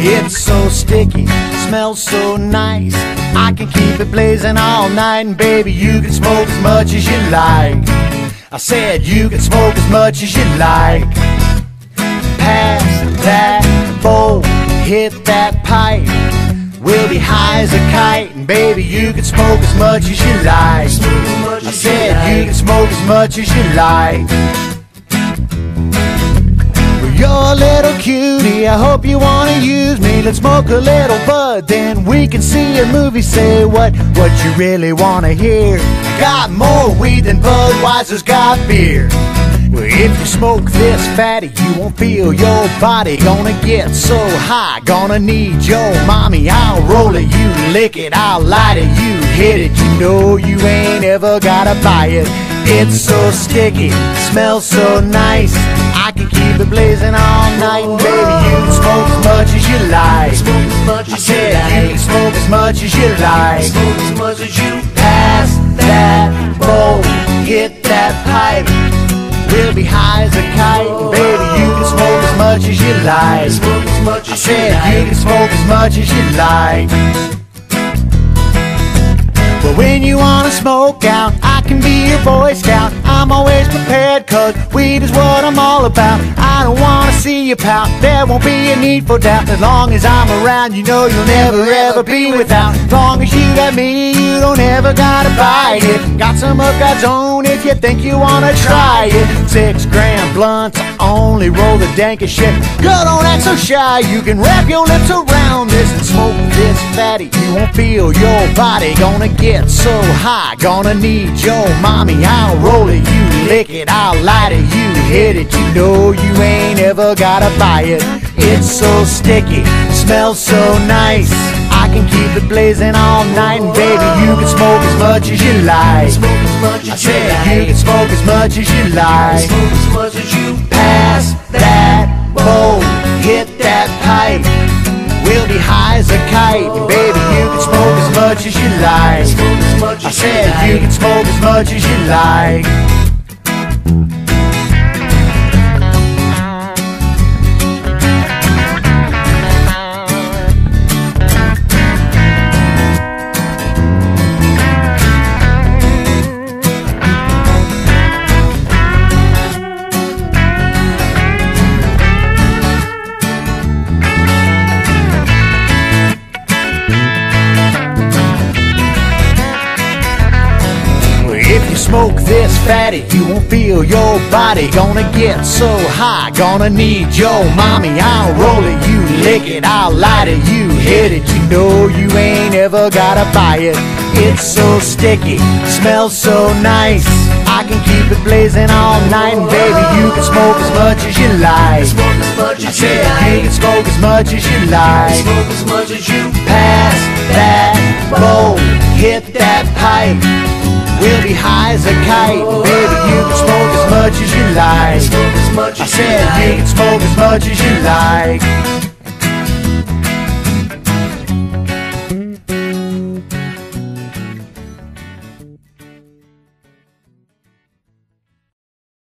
It's so sticky, smells so nice. I can keep it blazing all night, and baby, you can smoke as much as you like. I said you can smoke as much as you like. Pass that bowl, hit that pipe. Be high as a kite, and baby, you can smoke as much as you like. I said you can smoke as much as you like. You're a little cutie, I hope you wanna use me. Let's smoke a little bud, then we can see a movie. Say what, what you really wanna hear. I Got more weed than Budweiser's got beer. Well, if you smoke this fatty, you won't feel your body gonna get so high. Gonna need your mommy. I'll roll it, you lick it, I'll light it, you hit it. You know you ain't ever gotta buy it. It's so sticky, smells so nice. I can keep it blazing all night, and baby, you can smoke as much as you like. I said you can smoke as much as you like. as much as you Pass that bowl, hit that pipe. We'll be high as a kite, baby, you can smoke as much as you like. smoke as much I as you said you can smoke as much as you like. But when you wanna smoke out, I can be your Boy Scout. I'm always prepared, cause weed is what I'm all about. I don't wanna see you pout, there won't be a need for doubt. As long as I'm around, you know you'll never ever be without. As long as you got me, you don't ever gotta buy it. Got some of God's own if you think you wanna try it. Six gram blunts, only roll the dankest shit. Girl, don't act so shy, you can wrap your lips around this and smoke this fatty. You won't feel your body gonna get so high. Gonna need your mommy. I'll roll it, you lick it, I'll light it, you hit it. You know you ain't ever gotta buy it. It's so sticky, smells so nice. I can keep it blazing all night, and baby, you can smoke as much as you like. Smoke as much I said you can smoke as much as you like. Smoke as much as you Pass that bowl, hit that pipe. We'll be high as a kite, and baby, you can smoke as much as you like. Smoke as much I said you can smoke as much as you like. Smoke this fatty, you won't feel your body gonna get so high. Gonna need your mommy. I'll roll it, you lick it, I'll light it, you hit it. You know you ain't ever gotta buy it. It's so sticky, smells so nice. I can keep it blazing all night, and baby, you can smoke as much as you like. Smoke as much as you said you can smoke as much as you like. Smoke as much as you Pass that bowl, hit that pipe. High as a kite, baby. You can smoke as much as you like. Smoke as much I said you can smoke as much as you like.